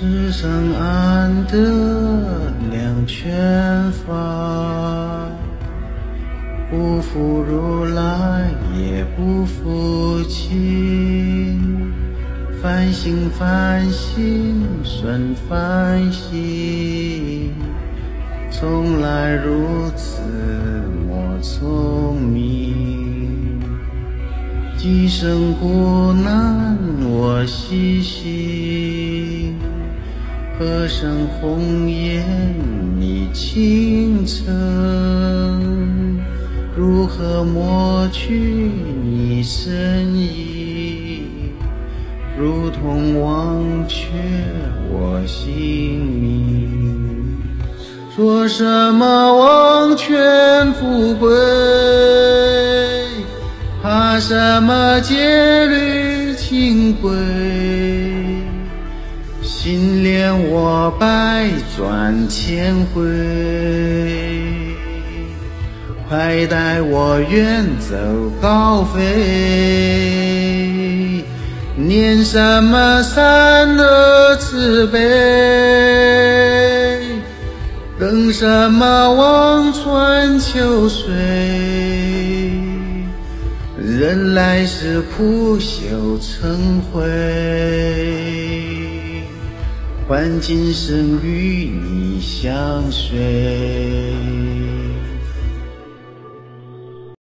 世上安得两全法，不负如来也不负卿。反省凡行顺凡行，从来如此莫聪明。几生苦难我细心，何生红颜你倾城？如何抹去你身影？如同忘却我姓名，说什么王权富贵，怕什么戒律清规？心恋我百转千回，快带我远走高飞。念什么善恶慈悲？等什么望穿秋水？人来时苦修成灰，今生与你相随。